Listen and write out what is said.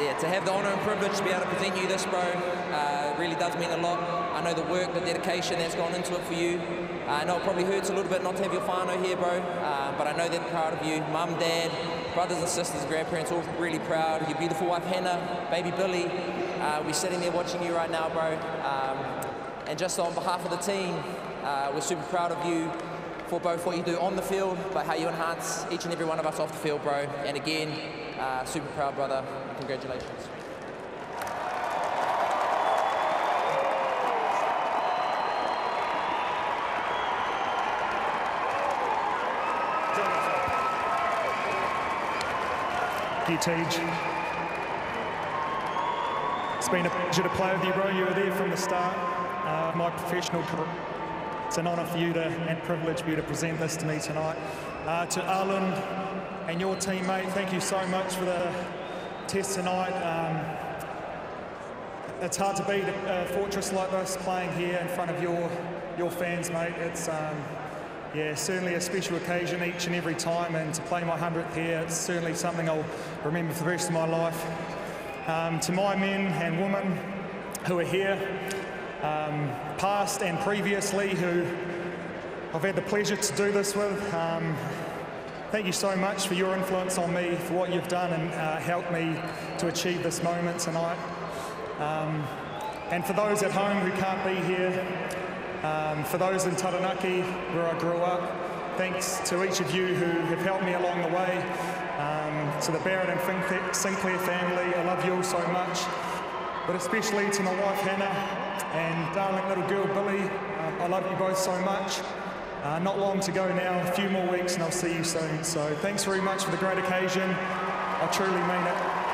yeah, to have the honour and privilege to be able to present you this, bro, uh, really does mean a lot. I know the work, the dedication that's gone into it for you. Uh, I know it probably hurts a little bit not to have your whānau here, bro, uh, but I know they're proud of you. Mum, dad, brothers and sisters, grandparents, all really proud. Your beautiful wife, Hannah, baby Billy, uh, we're sitting there watching you right now, bro. Um, and just on behalf of the team, uh, we're super proud of you for both what you do on the field, but how you enhance each and every one of us off the field, bro. And again, uh, super proud, brother. Congratulations. It's been a pleasure to play with you, bro. You were there from the start. Uh, my professional career. It's an honour for you to and privilege for you to present this to me tonight. Uh, to Alan and your teammate, thank you so much for the test tonight. Um, it's hard to beat a fortress like this playing here in front of your your fans, mate. It's um, yeah, certainly a special occasion each and every time, and to play my 100th here, it's certainly something I'll remember for the rest of my life. Um, to my men and women who are here, past and previously, who I've had the pleasure to do this with, um, thank you so much for your influence on me, for what you've done and uh, helped me to achieve this moment tonight. Um, and for those at home who can't be here, um, for those in Taranaki, where I grew up, thanks to each of you who have helped me along the way. Um, to the Barrett and Sinclair family, I love you all so much. But especially to my wife Hannah and darling little girl Billy, uh, I love you both so much. Uh, not long to go now, a few more weeks, and I'll see you soon. So thanks very much for the great occasion. I truly mean it.